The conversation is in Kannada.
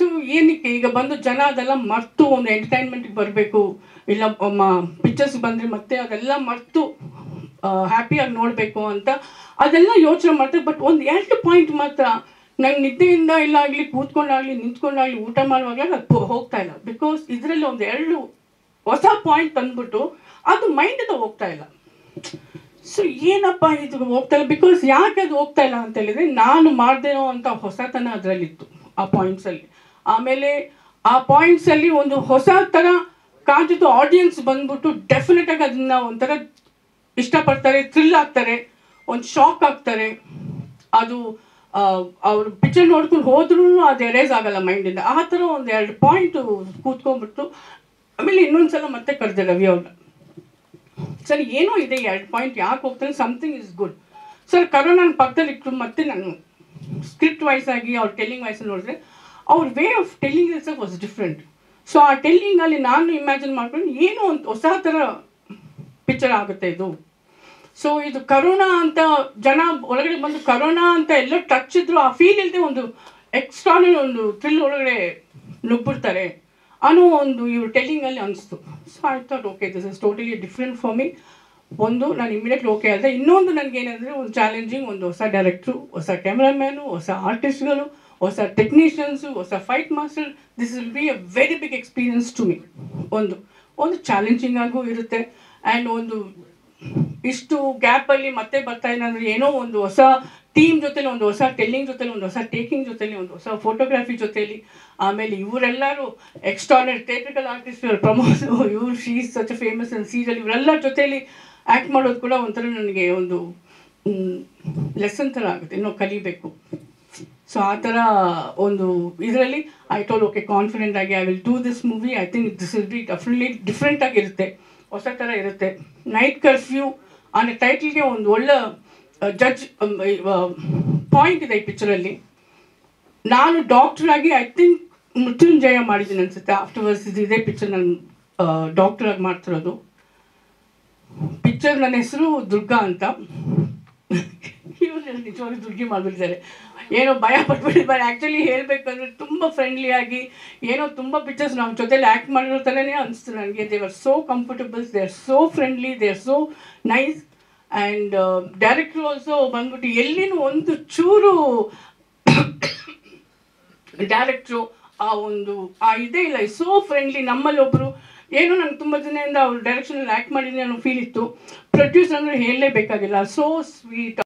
ಸೊ ಏನಕ್ಕೆ ಈಗ ಬಂದು ಜನ ಅದೆಲ್ಲ ಮರ್ತು ಒಂದು ಎಂಟರ್ಟೈನ್ಮೆಂಟ್ಗೆ ಬರಬೇಕು, ಇಲ್ಲ ಪಿಕ್ಚರ್ಸ್ ಬಂದರೆ ಮತ್ತೆ ಅದೆಲ್ಲ ಮರ್ತು ಹ್ಯಾಪಿಯಾಗಿ ನೋಡಬೇಕು ಅಂತ ಅದೆಲ್ಲ ಯೋಚನೆ ಮಾಡ್ತಾರೆ. ಬಟ್ ಒಂದು ಎರಡು ಪಾಯಿಂಟ್ ಮಾತ್ರ, ನಂಗೆ ನಿದ್ದೆಯಿಂದ ಇಲ್ಲ ಆಗಲಿ, ಕೂತ್ಕೊಂಡಾಗಲಿ, ನಿಂತ್ಕೊಂಡಾಗಲಿ, ಊಟ ಮಾಡುವಾಗಲೇ ಅದು ಹೋಗ್ತಾ ಇಲ್ಲ. ಬಿಕಾಸ್ ಇದರಲ್ಲಿ ಒಂದು ಎರಡು ಹೊಸ ಪಾಯಿಂಟ್ ತಂದ್ಬಿಟ್ಟು ಅದು ಮೈಂಡಿಂದ ಹೋಗ್ತಾ ಇಲ್ಲ. ಸೊ ಏನಪ್ಪ ಇದು ಹೋಗ್ತಾ ಇಲ್ಲ? ಬಿಕಾಸ್ ಯಾಕೆ ಅದು ಹೋಗ್ತಾ ಇಲ್ಲ ಅಂತ ಹೇಳಿದ್ರೆ, ನಾನು ಮಾಡ್ದೇನೋ ಅಂತ ಹೊಸತನ ಅದರಲ್ಲಿತ್ತು, ಆ ಪಾಯಿಂಟ್ಸಲ್ಲಿ ಆಮೇಲೆ ಆ ಪಾಯಿಂಟ್ಸಲ್ಲಿ ಒಂದು ಹೊಸ ಥರ ಕಾಣ್ತಿತ್ತು ಆಡಿಯನ್ಸ್ ಬಂದ್ಬಿಟ್ಟು ಡೆಫಿನೆಟ್ ಆಗಿ ಅದನ್ನ ಒಂಥರ ಇಷ್ಟಪಡ್ತಾರೆ ಥ್ರಿಲ್ ಆಗ್ತಾರೆ, ಒಂದು ಶಾಕ್ ಆಗ್ತಾರೆ. ಅದು ಅವ್ರು ಪಿಕ್ಚರ್ ನೋಡ್ಕೊಂಡು ಹೋದ್ರೂ ಅದು ಎರೇಸ್ ಆಗಲ್ಲ ಮೈಂಡಿಂದ ಆ ಥರ ಒಂದು ಎರಡು ಪಾಯಿಂಟ್ ಕೂತ್ಕೊಂಡ್ಬಿಟ್ಟು, ಆಮೇಲೆ ಇನ್ನೊಂದ್ಸಲ ಮತ್ತೆ ಕರೆದೆ ರವಿ ಅವ್ರನ್ನ ಸರ್, ಏನೋ ಇದೆ ಎರಡು ಪಾಯಿಂಟ್ ಯಾಕೆ ಹೋಗ್ತಾನೆ ಸಮಥಿಂಗ್ ಇಸ್ ಗುಡ್ ಸರ್, ಕರೋನಾನ ಪಕ್ಕದಲ್ಲಿ ಇಟ್ಟು ಮತ್ತೆ ನಾನು ಸ್ಕ್ರಿಪ್ಟ್ ವೈಸ್ ಆಗಿ ಅವ್ರ ಟೆಲ್ಲಿಂಗ್ ವೈಸ್ ನೋಡಿದ್ರೆ ಅವ್ರ way of telling is was different so ಆ ಟೆಲ್ಲಿಂಗಲ್ಲಿ ನಾನು ಇಮ್ಯಾಜಿನ್ ಮಾಡ್ಕೊಂಡು ಏನೋ ಒಂದು ಹೊಸ ಥರ ಪಿಕ್ಚರ್ ಆಗುತ್ತೆ ಇದು. ಸೊ ಇದು ಕರೋನಾ ಅಂತ ಜನ ಒಳಗಡೆ ಬಂದು ಕರೋನಾ ಅಂತ ಎಲ್ಲ ಟಚ್ ಇದ್ರು ಆ ಫೀಲ್ ಇಲ್ಲದೆ ಒಂದು ಎಕ್ಸ್ಟ್ರಾನೇ ಒಂದು ಥ್ರಿಲ್ ಒಳಗಡೆ ನುಗ್ಬಿಡ್ತಾರೆ ಅನ್ನೋ ಒಂದು ಇವ್ರು ಟೆಲ್ಲಿಂಗಲ್ಲಿ ಅನಿಸ್ತು. So I thought okay this is totally different for me ಒಂದು, ನಾನು ಇಮಿಡಿಯೇಟ್ಲಿ ಓಕೆ ಆದರೆ ಇನ್ನೊಂದು ನನಗೇನಂದರೆ ಒಂದು ಚಾಲೆಂಜಿಂಗ್ ಒಂದು ಹೊಸ ಡೈರೆಕ್ಟ್ರು ಹೊಸ ಕ್ಯಾಮ್ರಾಮ್ಯಾನು ಹೊಸ ಆರ್ಟಿಸ್ಟ್ಗಳು ಹೊಸ ಟೆಕ್ನಿಷಿಯನ್ಸು ಹೊಸ fight master this will be a very big experience to me ಒಂದು ಒಂದು ಚಾಲೆಂಜಿಂಗ್ ಆಗೂ ಇರುತ್ತೆ. ಆ್ಯಂಡ್ ಒಂದು, ಇಷ್ಟು ಗ್ಯಾಪಲ್ಲಿ ಮತ್ತೆ ಬರ್ತಾ ಇಲ್ಲ ಅಂದರೆ ಏನೋ ಒಂದು ಹೊಸ ಟೀಮ್ ಜೊತೆಲಿ, ಒಂದು ಹೊಸ ಟೆಲ್ಲಿಂಗ್ ಜೊತೆಲಿ, ಒಂದು ಹೊಸ ಟೇಕಿಂಗ್ ಜೊತೆಲಿ, ಒಂದು ಹೊಸ ಫೋಟೋಗ್ರಫಿ ಜೊತೆಲಿ. ಆಮೇಲೆ ಇವರೆಲ್ಲರೂ ಎಕ್ಸ್ಟ್ರಾನರಿ ಥಿಯೇಟ್ರಿಕಲ್ ಆರ್ಟಿಸ್ಟ್ ಪ್ರಮೋದ್ ಇವ್ರು she's such famous and serial ಇವರೆಲ್ಲ ಜೊತೆಲಿ ಆ್ಯಕ್ಟ್ ಮಾಡೋದು ಕೂಡ ಒಂಥರ ನನಗೆ ಒಂದು ಲೆಸನ್ ಥರ ಆಗುತ್ತೆ. ಇನ್ನೂ ಕಲಿಬೇಕು. ಆ ಥರ ಒಂದು ಇದರಲ್ಲಿ ಐ ಟೋಲ್ ಓಕೆ ಕಾನ್ಫಿಡೆಂಟ್ ಆಗಿ I will do this movie I think this will be definitely different ಆಗಿರುತ್ತೆ. ಹೊಸ ಥರ ಇರುತ್ತೆ. ನೈಟ್ ಕರ್ಫ್ಯೂ ಅನ್ನೋ ಟೈಟಲ್ಗೆ ಒಂದು ಒಳ್ಳೆ ಜಡ್ಜ್ ಪಾಯಿಂಟ್ ಇದೆ ಈ ಪಿಕ್ಚರಲ್ಲಿ ನಾನು ಡಾಕ್ಟರ್ ಆಗಿ ಐ ಥಿಂಕ್ ಮೃತ್ಯುಂಜಯ ಮಾಡಿದ್ದೀನಿ ಅನ್ಸುತ್ತೆ. ಆಫ್ಟರ್ವರ್ಸ್ ಇದು ಇದೇ ಪಿಕ್ಚರ್ ನಾನು ಡಾಕ್ಟರ್ ಆಗಿ ಮಾಡ್ತಿರೋದು. ಪಿಕ್ಚರ್ ನನ್ನ ಹೆಸರು ದುರ್ಗಾ ಅಂತ. ಇವರು ನಿಜವಾಗಿ ದುರ್ಗಿ ಮಾಡಿಬಿಟ್ಟಿದ್ದಾರೆ. ಏನೋ ಭಯ ಪಟ್ಬಿಟ್ಟಿದ್ದಾರೆ ಆ್ಯಕ್ಚುಲಿ ಹೇಳಬೇಕಂದ್ರೆ ತುಂಬ ಫ್ರೆಂಡ್ಲಿ ಆಗಿ ಏನೋ ತುಂಬ ಪಿಕ್ಚರ್ಸ್ ನಮ್ಮ ಜೊತೆಲಿ ಆ್ಯಕ್ಟ್ ಮಾಡಿರೋ ಥರನೇ ಅನಿಸ್ತು ನನಗೆ. They are so comfortables they are so friendly they are so nice and director also ಬಂದ್ಬಿಟ್ಟು ಎಲ್ಲಿನೂ ಒಂದು ಚೂರು ಡೈರೆಕ್ಟ್ರು ಆ ಒಂದು, ಆ ಇದೇ ಇಲ್ಲ ಸೋ ಫ್ರೆಂಡ್ಲಿ ನಮ್ಮಲ್ಲಿ ಒಬ್ಬರು ಏನೋ ನಂಗೆ ತುಂಬ ದಿನದಿಂದ ಅವ್ರ ಡೈರೆಕ್ಷನಲ್ಲಿ ಆ್ಯಕ್ಟ್ ಮಾಡಿದ್ದೀನಿ ಅನ್ನೋ ಫೀಲ್ ಇತ್ತು. ಪ್ರೊಡ್ಯೂಸರ್ ಅಂದರೆ ಹೇಳಲೇಬೇಕಾಗಿಲ್ಲ. So sweet